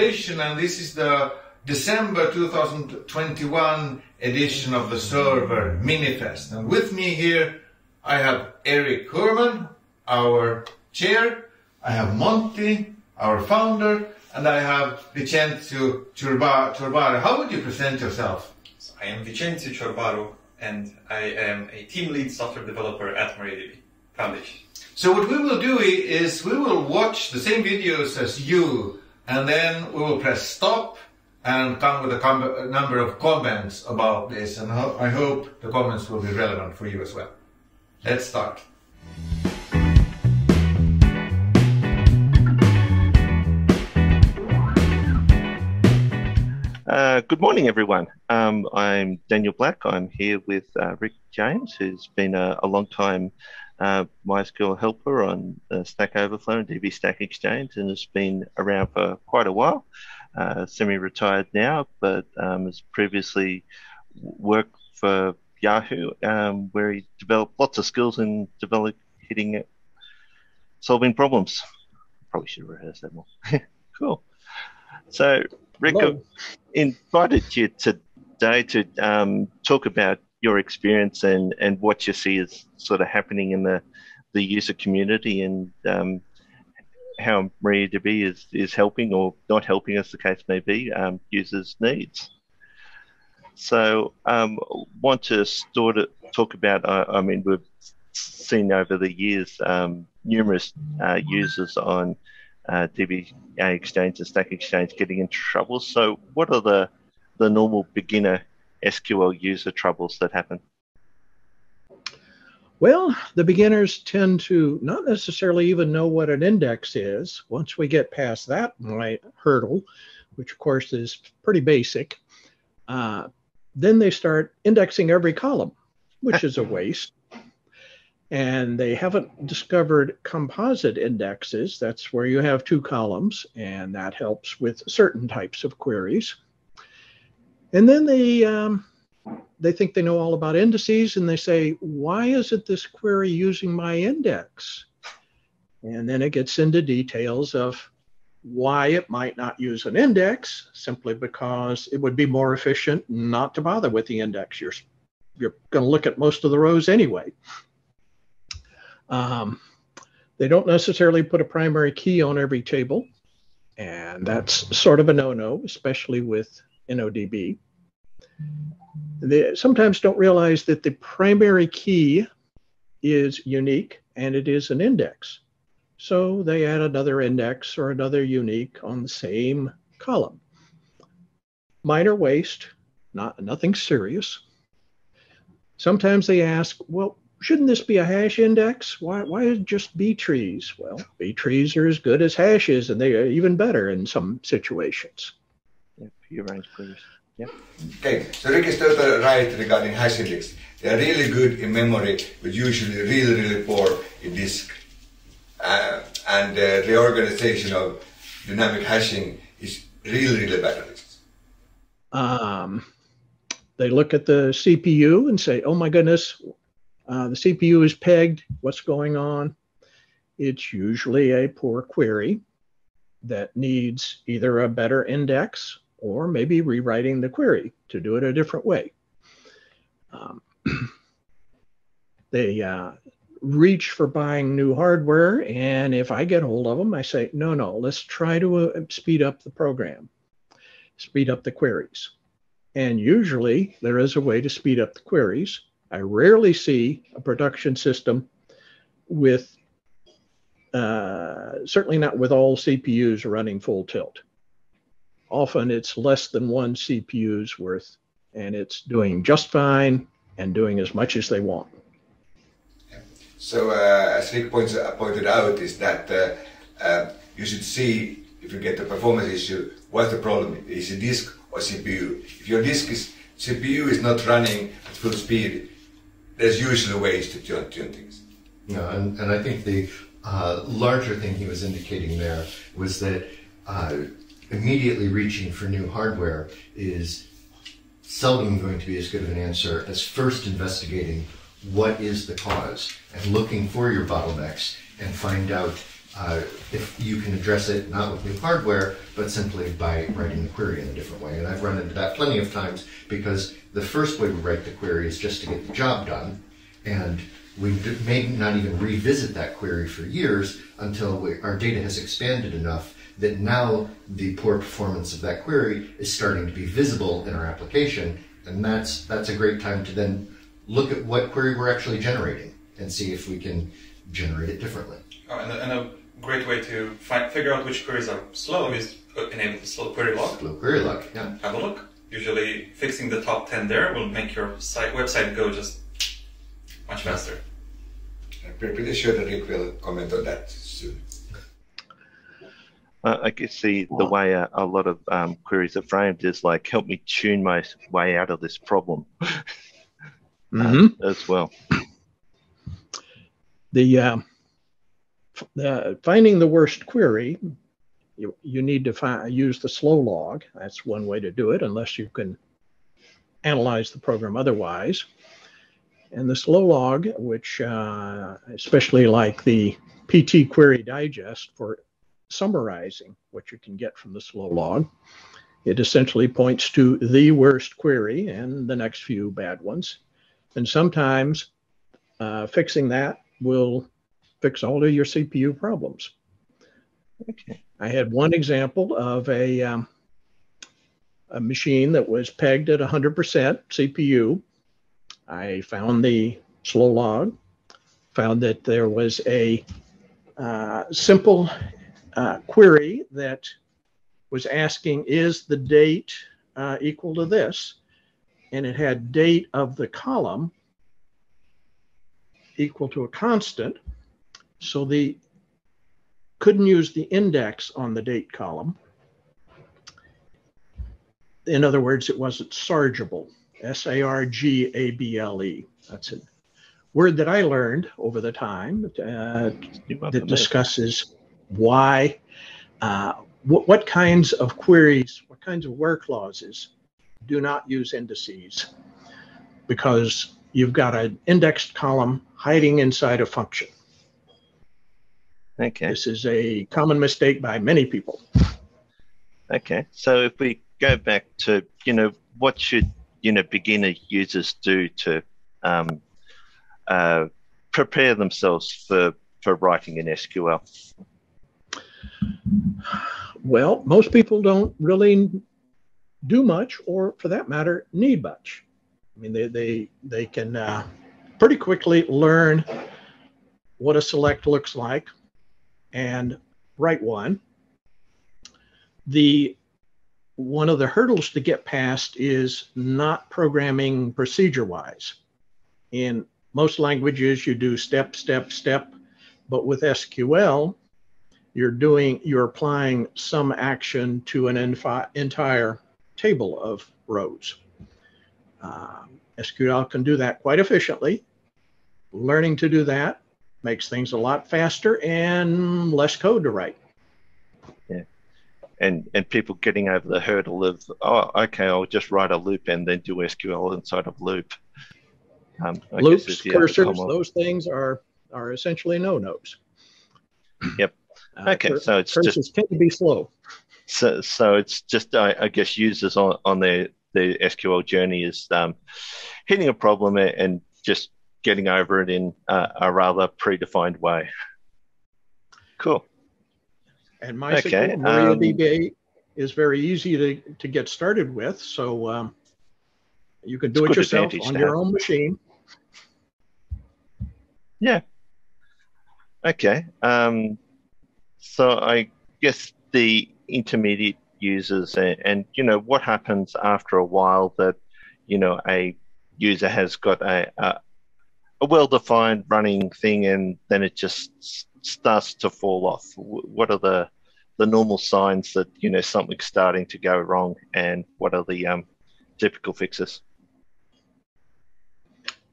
And this is the December 2021 edition of the Server Minifest. And with me here, I have Eric Herman, our chair, I have Monty, our founder, and I have Vicențiu Ciorbaru. How would you present yourself? I am Vicențiu Ciorbaru, and I am a team lead software developer at MariaDB Foundation. So what we will do is we will watch the same videos as you, and then we will press stop and come with a, number of comments about this, and ho I hope the comments will be relevant for you as well. Let's start. Uh, good morning, everyone. Um, I'm Daniel Black. I'm here with uh, Rick James, who's been a, a long time uh, MySQL helper on uh, Stack Overflow and DB Stack Exchange and has been around for quite a while. Uh, semi-retired now, but um, has previously worked for Yahoo, um, where he developed lots of skills in developing, hitting, solving problems. Probably should have rehearsed that more. cool. So Rick, invited you today to um, talk about your experience and, and what you see as sort of happening in the, the user community and um, how MariaDB is, is helping or not helping, as the case may be, um, users' needs. So, um, want to sort of talk about. Uh, I mean, we've seen over the years um, numerous uh, users on uh, DB Exchange and Stack Exchange getting into trouble. So, what are the the normal beginner SQL user troubles that happen? Well, the beginners tend to not necessarily even know what an index is. Once we get past that hurdle, which of course is pretty basic, uh, then they start indexing every column, which is a waste and they haven't discovered composite indexes. That's where you have two columns, and that helps with certain types of queries. And then they um, they think they know all about indices, and they say, "Why isn't this query using my index?" And then it gets into details of why it might not use an index, simply because it would be more efficient not to bother with the index. You're you're going to look at most of the rows anyway. Um, they don't necessarily put a primary key on every table, and that's sort of a no-no, especially with InnoDB. They sometimes don't realize that the primary key is unique and it is an index. So they add another index or another unique on the same column. Minor waste, not nothing serious. Sometimes they ask, well, shouldn't this be a hash index? Why, why just B trees? Well, B trees are as good as hashes, and they are even better in some situations. Range please. Yeah. Okay, so Rick is totally right regarding hash index. They are really good in memory, but usually really, really poor in disk. Uh, and uh, the organization of dynamic hashing is really, really bad at this. Um, they look at the CPU and say, oh my goodness, uh, the CPU is pegged. What's going on? It's usually a poor query that needs either a better index or maybe rewriting the query to do it a different way. Um, they uh, reach for buying new hardware, and if I get hold of them, I say, no, no, let's try to uh, speed up the program, speed up the queries. And usually there is a way to speed up the queries. I rarely see a production system with, uh, certainly not with all CPUs running full tilt. Often it's less than one CPU's worth, and it's doing just fine and doing as much as they want. So, uh, as Rick points, uh, pointed out, is that uh, uh, you should see if you get a performance issue, what's the problem? Is it disk or CPU? If your disk is CPU is not running at full speed, there's usually ways to tune, tune things. Yeah, and, and I think the uh, larger thing he was indicating there was that uh, immediately reaching for new hardware is seldom going to be as good of an answer as first investigating what is the cause and looking for your bottlenecks and find out uh, if you can address it not with new hardware, but simply by writing the query in a different way. And I've run into that plenty of times because the first way we write the query is just to get the job done. And we may not even revisit that query for years until we, our data has expanded enough that now the poor performance of that query is starting to be visible in our application. And that's, that's a great time to then look at what query we're actually generating and see if we can generate it differently. Oh, and, a, and a great way to find, figure out which queries are slow is uh, enable the slow query log. Slow query log, yeah. Have a look. Usually fixing the top 10 there will make your site website go just much faster. I'm pretty sure that Rick will comment on that soon. Uh, I guess the, the way a, a lot of um, queries are framed is like, help me tune my way out of this problem Mm-hmm. uh, as well. The, uh, the finding the worst query, you, you need to fi- use the slow log. That's one way to do it, unless you can analyze the program otherwise. And the slow log, which uh, especially like the PT Query Digest for summarizing what you can get from the slow log, it essentially points to the worst query and the next few bad ones. And sometimes uh, fixing that will fix all of your CPU problems. Okay. I had one example of a, um, a machine that was pegged at 100% CPU. I found the slow log, found that there was a uh, simple uh, query that was asking, is the date uh, equal to this? And it had date of the column equal to a constant. So the couldn't use the index on the date column. In other words, it wasn't sargeable. S A R G A B L E. That's a word that I learned over the time uh, that discusses why, uh, what, what kinds of queries, what kinds of where clauses do not use indices because you've got an indexed column hiding inside a function. Okay. This is a common mistake by many people. Okay. So if we go back to, you know, what should, you know, beginner users do to um, uh, prepare themselves for, for writing in SQL? Well, most people don't really do much, or for that matter, need much. I mean, they they they can uh, pretty quickly learn what a select looks like and write one. The one of the hurdles to get past is not programming procedure wise. In most languages, you do step, step, step, but with SQL, you're doing you're applying some action to an enfi- entire table of rows. Um, SQL can do that quite efficiently. Learning to do that makes things a lot faster and less code to write. Yeah, And, and people getting over the hurdle of, oh, okay, I'll just write a loop and then do SQL inside of loop. Um, Loops, is the other cursors, those things are are essentially no-nos. Yep. Uh, Okay, so it's cursors just tend to be slow. so so it's just I, I guess users on on their the SQL journey is um, hitting a problem and just getting over it in uh, a rather predefined way. Cool. And MySQL, Okay, MariaDB is very easy to, to get started with. So um, you can do it yourself on your have. own machine. Yeah. Okay. Um, so I guess the intermediate users and, and you know what happens after a while that you know a user has got a a, a well-defined running thing and then it just starts to fall off. What are the the normal signs that you know something's starting to go wrong and what are the um, typical fixes?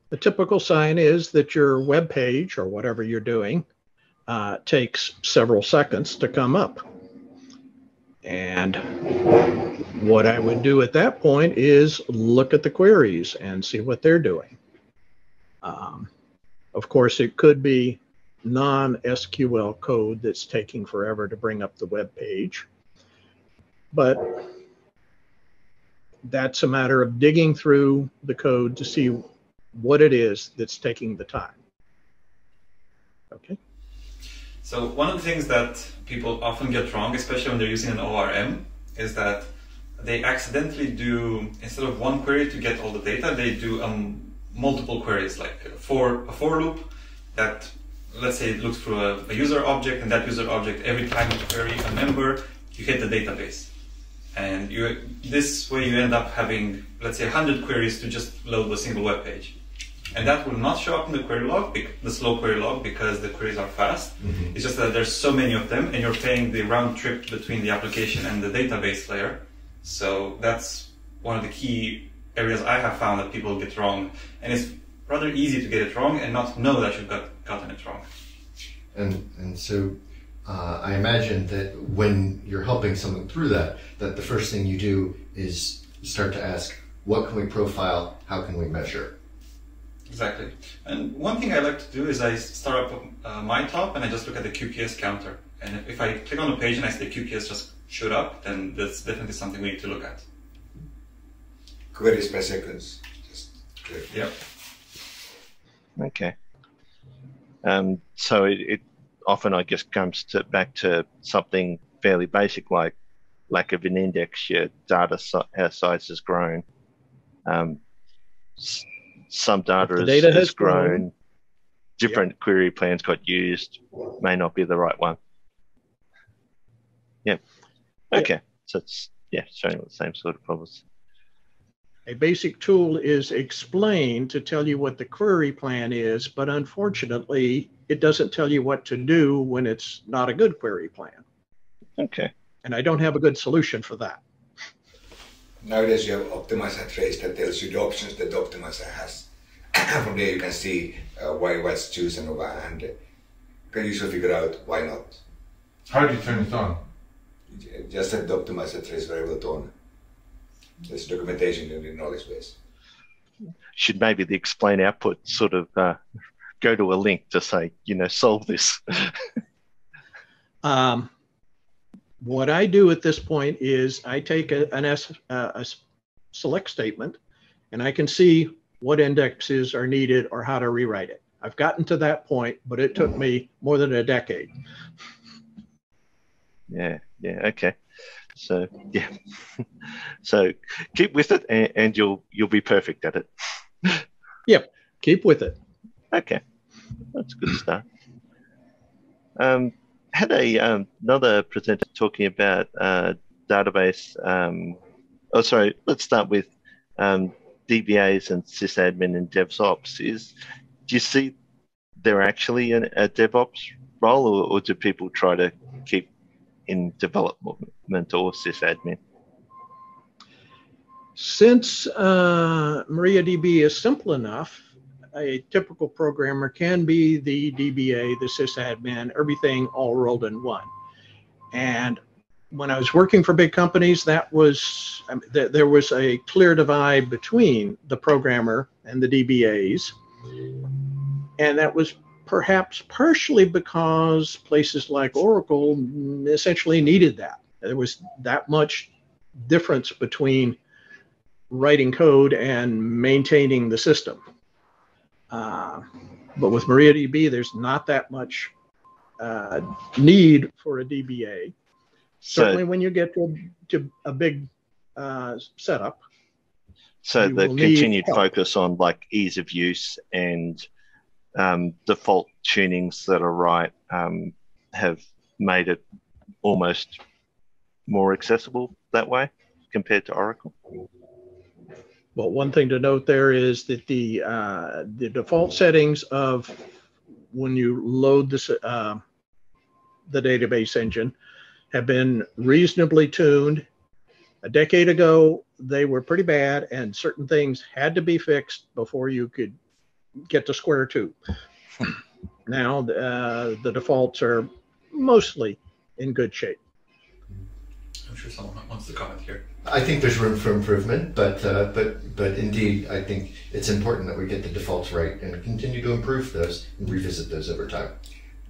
The typical sign is that your web page or whatever you're doing uh, takes several seconds to come up. And what I would do at that point is look at the queries and see what they're doing. Um, of course, it could be non-SQL code that's taking forever to bring up the web page. But that's a matter of digging through the code to see what it is that's taking the time. Okay. So one of the things that people often get wrong, especially when they're using an ORM, is that they accidentally do instead of one query to get all the data, they do um, multiple queries, like for a for loop that let's say it looks through a, a, user object, and that user object every time you query a member, you hit the database, and you this way you end up having let's say 100 queries to just load a single web page. And that will not show up in the query log, the slow query log, because the queries are fast. Mm-hmm. It's just that there's so many of them, and you're paying the round trip between the application and the database layer. So that's one of the key areas I have found that people get wrong, and it's rather easy to get it wrong and not know that you've got gotten it wrong. And and so uh, I imagine that when you're helping someone through that, that the first thing you do is start to ask, what can we profile? How can we measure? Exactly. And one thing I like to do is I start up uh, mytop and I just look at the QPS counter. And if, if I click on a page and I see the QPS just shoot up, then that's definitely something we need to look at. Queries per seconds. Just click. Yep. Okay. Um, so it, it, often, I guess, comes to, back to something fairly basic like lack of an index, your data size has grown. Um, some data, has, data has, grown. grown. Different yep. query plans got used, may not be the right one. Yeah. Okay. Yep. So it's yeah, showing the same sort of problems. A basic tool is explain to tell you what the query plan is, but unfortunately, it doesn't tell you what to do when it's not a good query plan. Okay. And I don't have a good solution for that. Nowadays, you have Optimizer trace that tells you the options that the Optimizer has. From there, you can see uh, why what's chosen over and can usually figure out why not. How do you turn it on? Just set the Optimizer trace variable to on. There's documentation in the knowledge base. Should maybe the explain output sort of uh, go to a link to say, you know, solve this? um, what I do at this point is I take a, an S, uh, a select statement and I can see what indexes are needed or how to rewrite it. I've gotten to that point, but it took me more than a decade. Yeah, yeah, okay. So yeah, so keep with it, and, and, you'll you'll be perfect at it. yep, keep with it. Okay, that's a good start. Um, had a um, another presenter talking about uh, database. Um, oh, sorry. Let's start with um, DBAs and sysadmin and DevOps. Is do you see they're actually an, a DevOps role, or, or do people try to keep in development or sysadmin? Since uh, MariaDB is simple enough, a typical programmer can be the DBA, the sysadmin, everything all rolled in one. And when I was working for big companies, that was th- there was a clear divide between the programmer and the DBAs, and that was perhaps partially because places like Oracle essentially needed that. There was that much difference between writing code and maintaining the system. Uh, but with MariaDB, there's not that much uh, need for a DBA. So, Certainly, when you get to, to a big uh, setup. So the continued focus on like ease of use and um, default tunings that are right um, have made it almost more accessible that way compared to Oracle. Well, one thing to note there is that the uh, the default settings of when you load this uh, the database engine have been reasonably tuned. A decade ago, they were pretty bad, and certain things had to be fixed before you could get to square two. now uh, the defaults are mostly in good shape. I'm sure someone wants to comment here. I think there's room for improvement, but uh, but but indeed, I think it's important that we get the defaults right and continue to improve those and revisit those over time.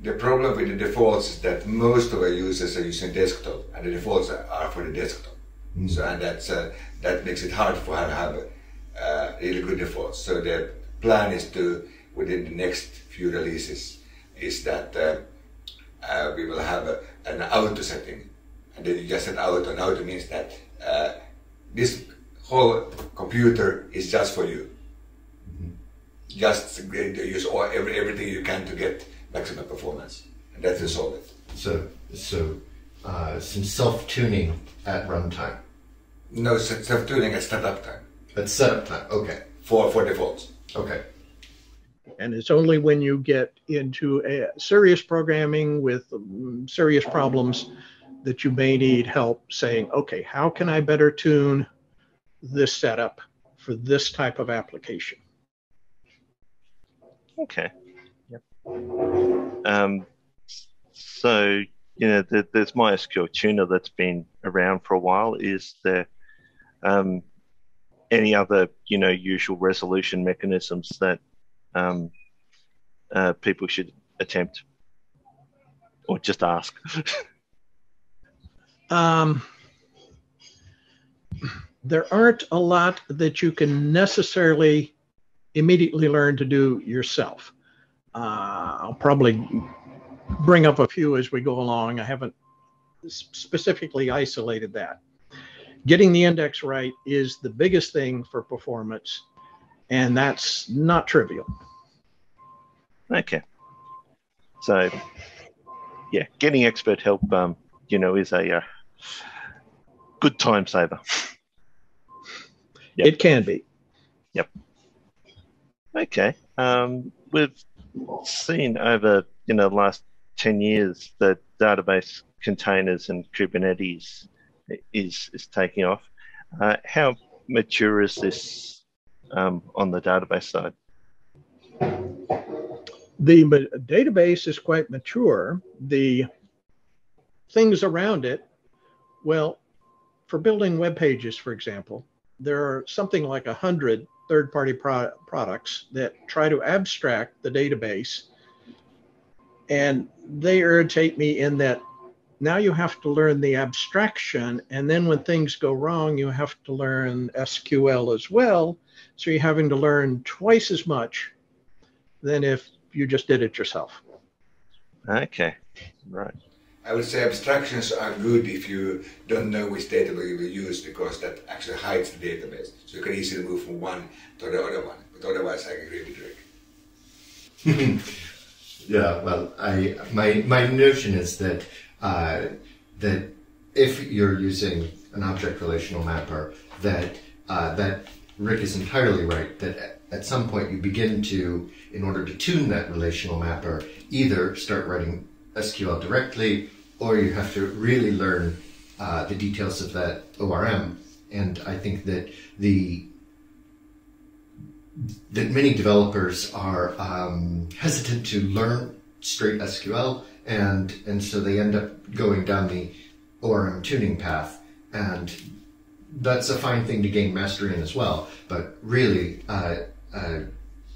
The problem with the defaults is that most of our users are using desktop, and the defaults are, for the desktop. Mm. So, and that's uh, that makes it hard for have have uh, really good defaults. So the plan is to within the next few releases is that uh, uh, we will have a, an auto setting, and then you just set auto, and auto means that uh, this whole computer is just for you. Just use all, every, everything you can to get maximum performance, and that will solve it. So so uh, some self tuning at runtime, No self tuning at startup time at setup time. Okay, for for defaults. okay. And it's only when you get into a serious programming with um, serious problems that you may need help saying, okay, how can I better tune this setup for this type of application? Okay. Yep. Um, so, you know, the, there's MySQL Tuner that's been around for a while. Is there um, any other, you know, usual resolution mechanisms that um, uh, people should attempt or just ask? Um, there aren't a lot that you can necessarily immediately learn to do yourself. Uh, I'll probably bring up a few as we go along. I haven't specifically isolated that. Getting the index right is the biggest thing for performance, and that's not trivial. Okay. So, yeah, getting expert help, um, you know, is a uh, good time saver. Yep. It can be. Yep. Okay. Um, we've seen over you know the last ten years that database containers and Kubernetes is is taking off. Uh, how mature is this um, on the database side? The database is quite mature. The things around it, well, for building web pages, for example, there are something like a hundred third-party pro- products that try to abstract the database, and they irritate me in that now you have to learn the abstraction, and then when things go wrong, you have to learn SQL as well. So you're having to learn twice as much than if you just did it yourself. Okay, right. I would say abstractions are good if you don't know which database you will use because that actually hides the database. So you can easily move from one to the other one. But otherwise, I agree with Rick. Yeah, well, I my my notion is that uh, that if you're using an object relational mapper, that uh, that Rick is entirely right. That at- at some point you begin to, in order to tune that relational mapper, either start writing SQL directly, or you have to really learn uh, the details of that ORM. And I think that the that many developers are um, hesitant to learn straight SQL, and and so they end up going down the ORM tuning path, and that's a fine thing to gain mastery in as well. But really, uh, uh,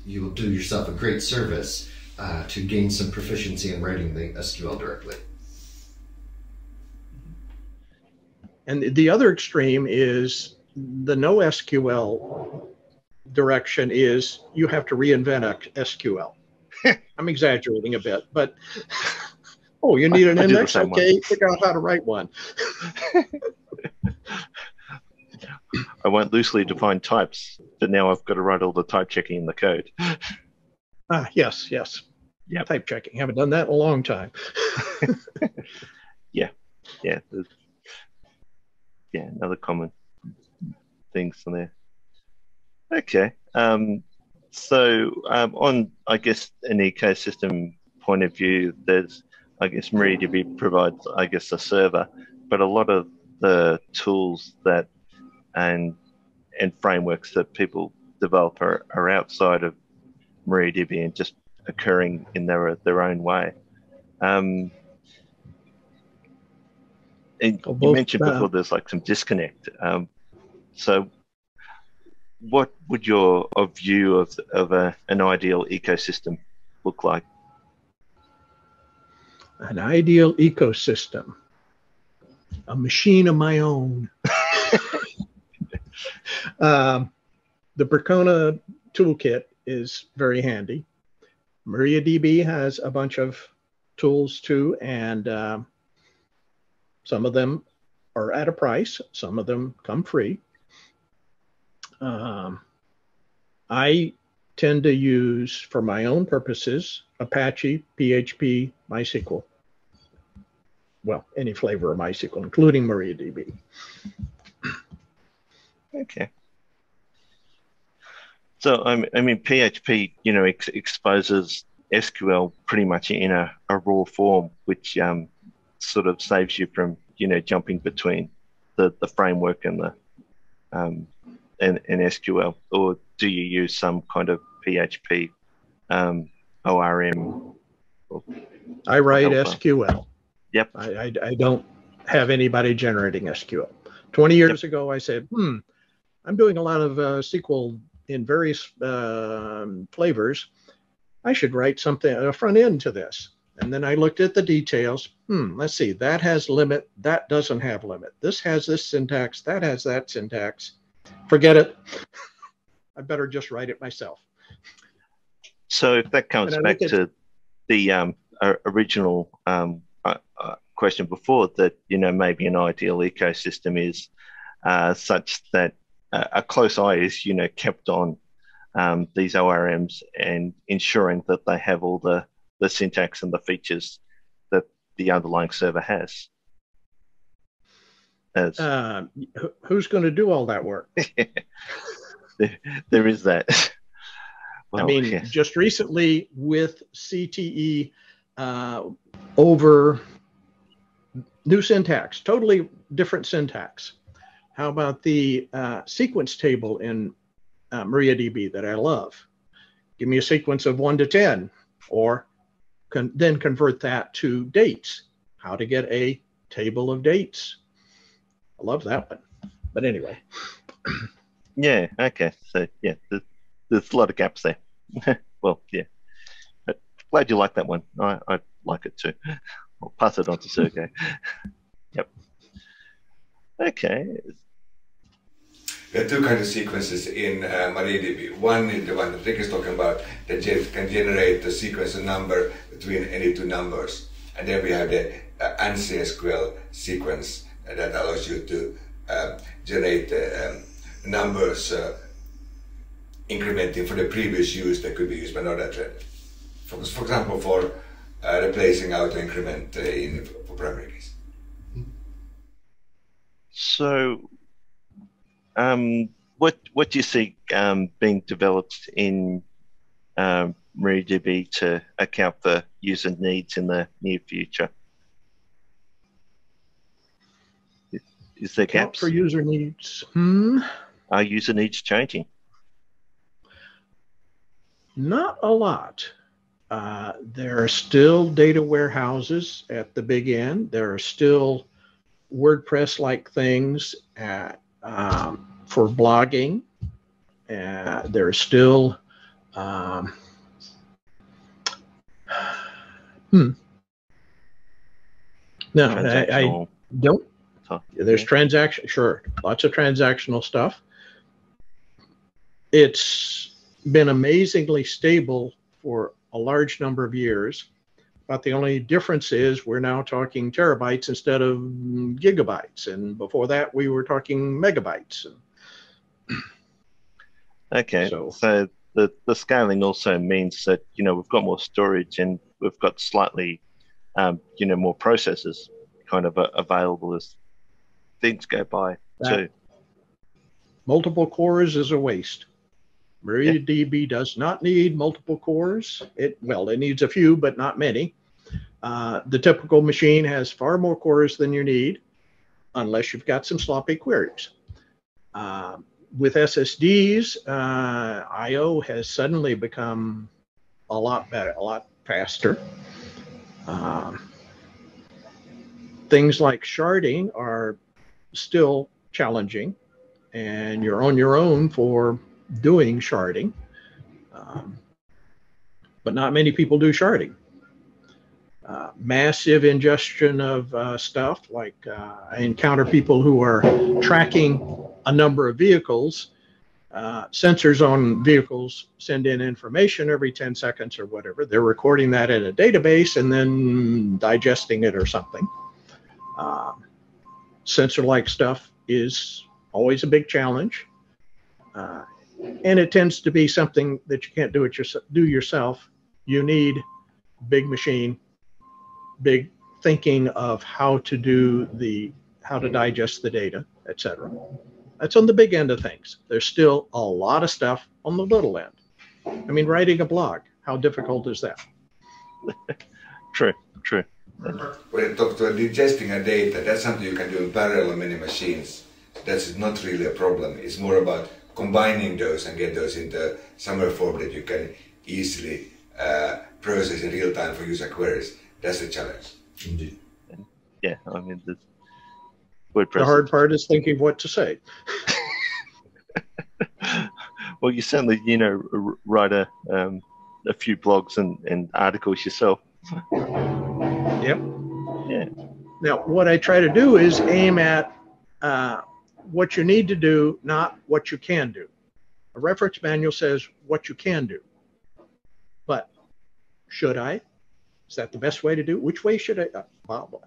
you will do yourself a great service uh, to gain some proficiency in writing the SQL directly. And the other extreme is the no SQL direction is you have to reinvent a- SQL. I'm exaggerating a bit, but oh, you need an I index? same one. Okay, figure out how to write one. I won't loosely define types, but now I've got to write all the type checking in the code. Ah, yes, yes. Yep. Type checking. Haven't done that in a long time. Yeah, there's- yeah, another common things in there. Okay, um, so um, on I guess an ecosystem point of view, there's I guess MariaDB provides I guess a server, but a lot of the tools that and and frameworks that people develop are, are outside of MariaDB and just occurring in their their own way. Um, and Well, you mentioned uh, before there's like some disconnect. Um, so, what would your view of of a, an ideal ecosystem look like? An ideal ecosystem. A machine of my own. um, the Percona toolkit is very handy. MariaDB has a bunch of tools too, and um, some of them are at a price, some of them come free. Um, I tend to use, for my own purposes, Apache, PHP, MySQL. Well, any flavor of MySQL, including MariaDB. Okay. So I mean, PHP, you know, ex- exposes SQL pretty much in a, a raw form, which um, sort of saves you from you know jumping between the, the framework and the um, and, and SQL, or do you use some kind of PHP um, ORM? I write Helpful. SQL. Yep. I, I, I don't have anybody generating SQL. 20 years ago, I said, hmm, I'm doing a lot of uh, SQL in various um flavors. I should write something, a front end to this. And then I looked at the details. Hmm, let's see, that has limit, that doesn't have limit. This has this syntax, that has that syntax. Forget it. I better just write it myself. So if that comes back to the um, original um, uh, uh, question before, that you know maybe an ideal ecosystem is uh, such that uh, a close eye is you know kept on um, these ORMs and ensuring that they have all the the syntax and the features that the underlying server has. As Uh, who's going to do all that work? there, there is that. I mean, yes. just recently with CTE uh, over new syntax, totally different syntax. How about the uh, sequence table in uh, MariaDB that I love? Give me a sequence of one to 10, or con- then convert that to dates. How to get a table of dates. I love that one. But anyway, Yeah. Okay. So yeah, there's, there's a lot of gaps there. well, yeah. But glad you like that one. I, I like it too. I'll pass it on to Sergey. yep. Okay. There are two kinds of sequences in uh, MariaDB. One is the one that Rick is talking about that can generate the sequence of number between any two numbers. And then we have the uh, ANSI SQL sequence that allows you to uh, generate um, numbers uh, incrementing for the previous use that could be used by another thread. For, for example, for uh, replacing auto increment uh, in for primary keys. So, um, what what do you see um, being developed in um, MariaDB to account for user needs in the near future? Is, there count gaps? for user needs. Hmm. Are user needs changing? Not a lot. Uh, there are still data warehouses at the big end. There are still WordPress like things at, um, for blogging. Uh, there are still, um, hmm. No, I, I don't. stuff. There's transaction, sure, lots of transactional stuff. It's been amazingly stable for a large number of years. But the only difference is we're now talking terabytes instead of gigabytes. And before that, we were talking megabytes. Okay, So- so, the, the scaling also means that you know we've got more storage and we've got slightly um, you know more processors kind of available as things go by too. Multiple cores is a waste. MariaDB does not need multiple cores. It well, it needs a few, but not many. Uh, the typical machine has far more cores than you need, unless you've got some sloppy queries. Uh, with SSDs, uh, I/O has suddenly become a lot better, a lot faster. Um, things like sharding are still challenging, and you're on your own for doing sharding. Um, but not many people do sharding. Uh, massive ingestion of uh, stuff, like uh, I encounter people who are tracking a number of vehicles. Uh, sensors on vehicles send in information every 10 seconds or whatever. They're recording that in a database and then digesting it or something. Uh, sensor like stuff is always a big challenge. Uh, and it tends to be something that you can't do it yourself, do yourself. You need big machine, big thinking of how to do the how to digest the data, etc. That's on the big end of things. There's still a lot of stuff on the little end. I mean, writing a blog, how difficult is that? true, true. When it talks to digesting a data, that's something you can do in parallel on many machines. That's not really a problem. It's more about combining those and get those into somewhere form that you can easily uh, process in real time for user queries. That's the challenge. Indeed. Yeah, I mean, the hard part is thinking what to say. well, you certainly, you know, write a, um, a few blogs and, and articles yourself. Yep. Yeah. Now, what I try to do is aim at uh, what you need to do, not what you can do. A reference manual says what you can do. But should I? Is that the best way to do? Which way should I? Uh, blah, blah.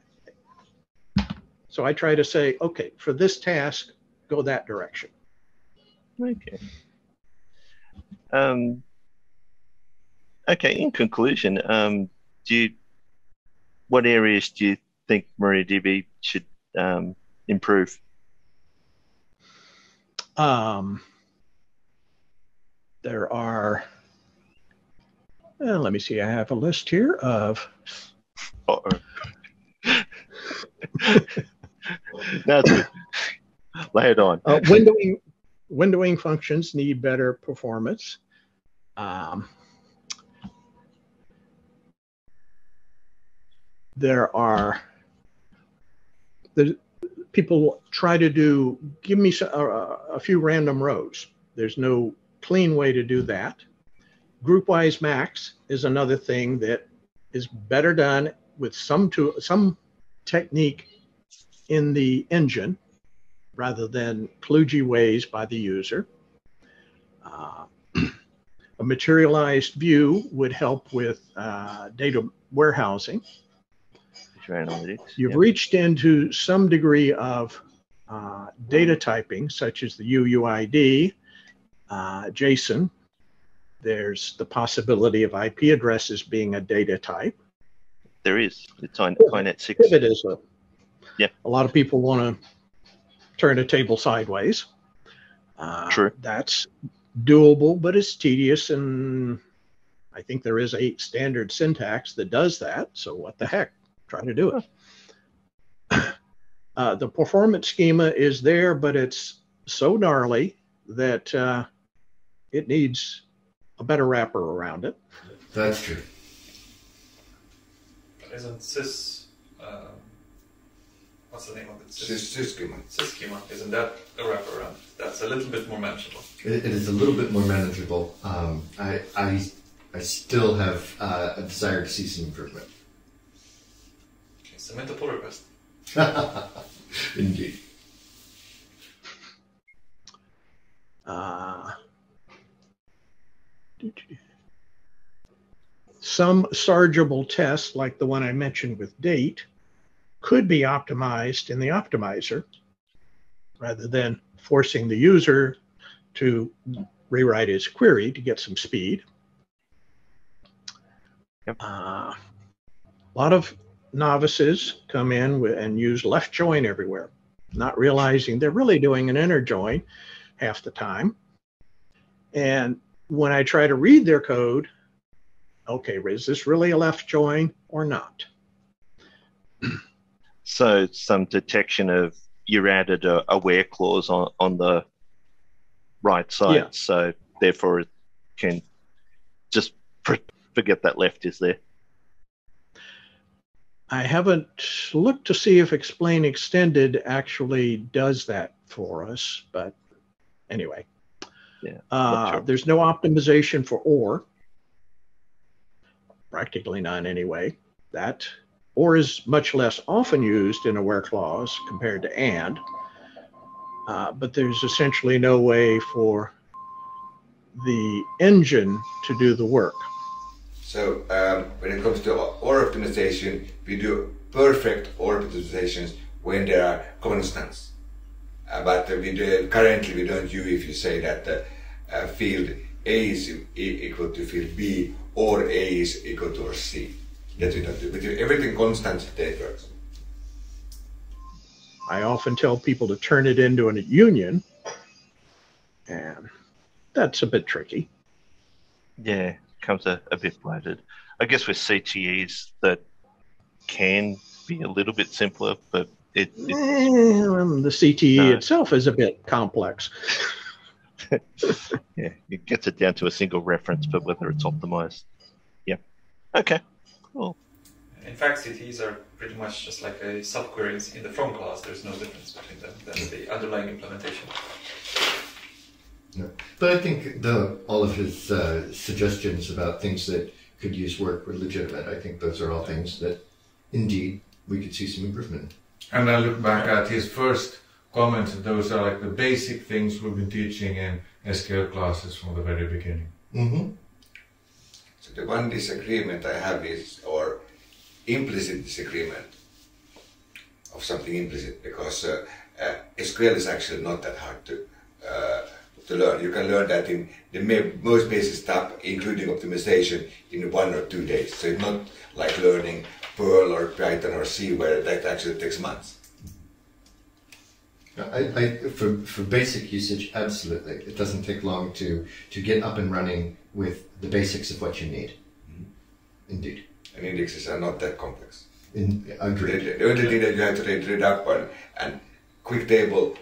So I try to say, okay, for this task, go that direction. Okay. Um, okay. In conclusion, um, do you, what areas do you think MariaDB should um, improve? Um, there are, uh, let me see, I have a list here of. That's good. Lay it on. Uh, windowing, windowing functions need better performance. Um, there are the people try to do give me a, a few random rows. There's no clean way to do that. Groupwise max is another thing that is better done with some to some technique in the engine rather than kludgy ways by the user. Uh, a materialized view would help with uh, data warehousing. Analytics. You've yep. reached into some degree of uh, data typing, such as the UUID, uh, JSON. There's the possibility of IP addresses being a data type. There is. It's on Inet 6. Pivot is a. Yeah. A lot of people want to turn a table sideways. Uh, True. That's doable, but it's tedious, and I think there is a standard syntax that does that. So what the heck? Try to do it. Uh, the performance schema is there, but it's so gnarly that uh, it needs a better wrapper around it. That's true. Isn't sys, um, what's the name of it? Sys, schema. Schema. Isn't that a wraparound? That's a little bit more manageable. It, it is a little bit more manageable. Um, I, I, I still have uh, a desire to see some improvement. Okay, submit a pull request. Indeed. Uh, some sargeable tests, like the one I mentioned with date, could be optimized in the optimizer rather than forcing the user to rewrite his query to get some speed. Yep. Uh, a lot of novices come in with, and use left join everywhere, not realizing they're really doing an inner join half the time. And when I try to read their code, okay, is this really a left join or not? So some detection of you added a, a where clause on, on the right side. Yeah. So therefore it can just forget that left is there. I haven't looked to see if Explain Extended actually does that for us, but anyway. Yeah, Uh, sure. There's no optimization for OR. Practically none anyway. That or is much less often used in a where clause compared to and. Uh, but there's essentially no way for the engine to do the work. So um, when it comes to OR optimization, we do perfect OR optimizations when there are constants. Uh, but we do, currently we don't use if you say that uh, field A is equal to field B or A is equal to C. That we don't do. But if everything constant, then it works. I often tell people to turn it into a union, and that's a bit tricky. Yeah, comes a, a bit bloated. I guess with CTEs that can be a little bit simpler, but it, it And um, the CTE No. itself is a bit complex. yeah it gets it down to a single reference, but whether it's optimized. Yeah. Okay. Cool. In fact, CTs are pretty much just like a subqueries in the from class. There's no difference between them than the underlying implementation. No. But I think the, all of his uh, suggestions about things that could use work were legitimate. I think those are all things that, indeed, we could see some improvement. And I look back at his first comments, those are like the basic things we've been teaching in SQL classes from the very beginning. Mm-hmm. The one disagreement I have is, or implicit disagreement of something implicit, because uh, uh, SQL is actually not that hard to uh, to learn. You can learn that in the most basic stuff, including optimization, in one or two days. So it's not like learning Perl or Python or C, where that actually takes months. I, I, for, for basic usage, absolutely. It doesn't take long to, to get up and running with the basics of what you need. Indeed. And indexes are not that complex. In, The, agreed. the only thing that you have to read, read up on and quick table,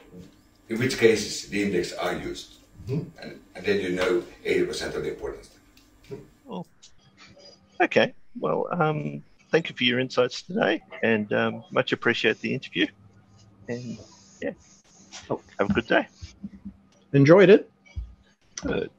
in which cases the index are used. Mhm. And, and then you know 80% of the important stuff. Okay. Well, um, thank you for your insights today, and um, much appreciate the interview. And yeah, oh, have a good day. Enjoyed it. Good.